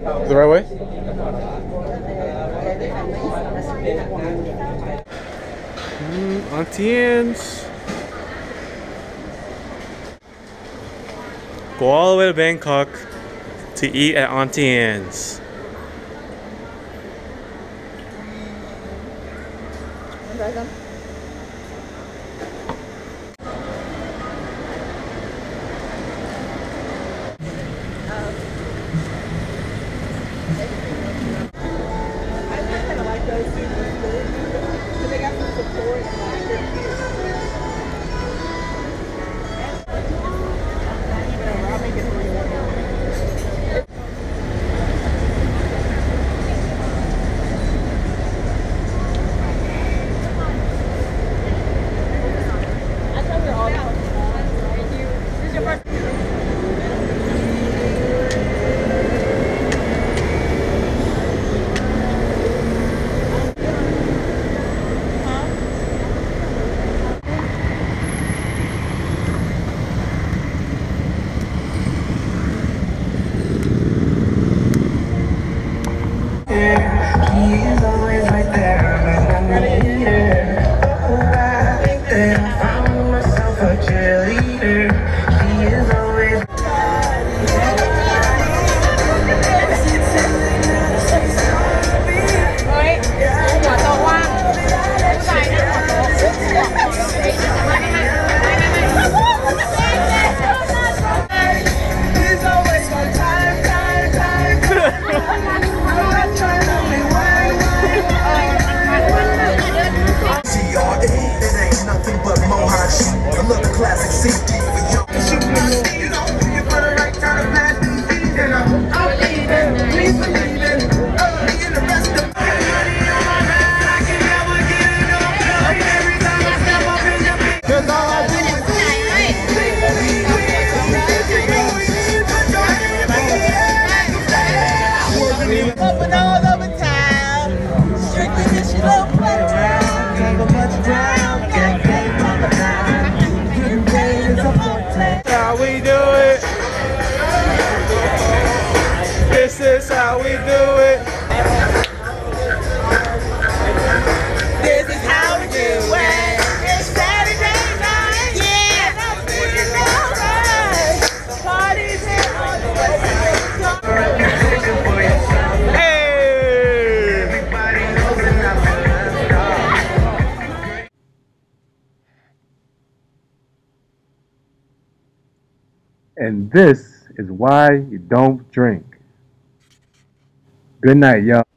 The right way? Mm, Auntie Anne's. Go all the way to Bangkok to eat at Auntie Anne's. he is always right there. And this is why you don't drink. Good night, y'all.